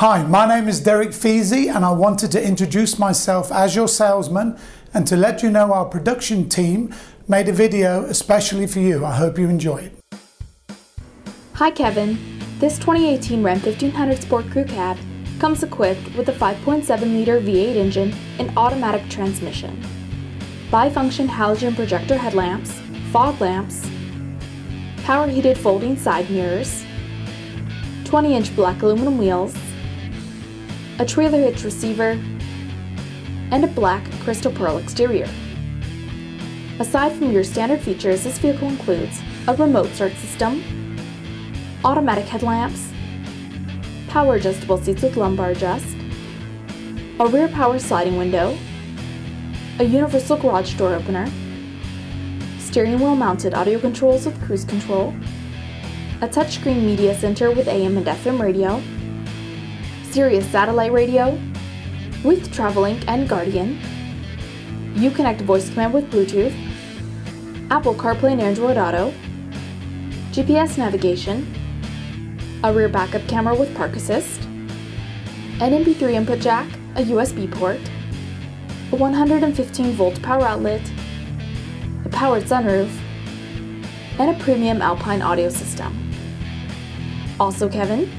Hi, my name is Derek Feasy, and I wanted to introduce myself as your salesman and to let you know our production team made a video especially for you. I hope you enjoy it. Hi Kevin, this 2018 Ram 1500 Sport Crew Cab comes equipped with a 5.7 liter V8 engine and automatic transmission, bifunction halogen projector headlamps, fog lamps, power heated folding side mirrors, 20 inch black aluminum wheels, a trailer hitch receiver, and a black crystal pearl exterior. Aside from your standard features, this vehicle includes a remote start system, automatic headlamps, power adjustable seats with lumbar adjust, a rear power sliding window, a universal garage door opener, steering wheel mounted audio controls with cruise control, a touchscreen media center with AM and FM radio, Sirius satellite radio, with Travelink and Guardian, Uconnect voice command with Bluetooth, Apple CarPlay and Android Auto, GPS navigation, a rear backup camera with Park Assist, an MP3 input jack, a USB port, a 115 volt power outlet, a powered sunroof, and a premium Alpine audio system. Also, Kevin,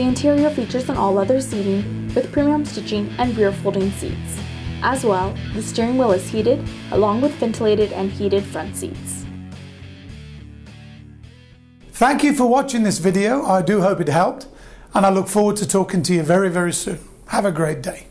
the interior features an all leather seating with premium stitching and rear folding seats. As well, the steering wheel is heated along with ventilated and heated front seats. Thank you for watching this video. I do hope it helped, and I look forward to talking to you very, very soon. Have a great day.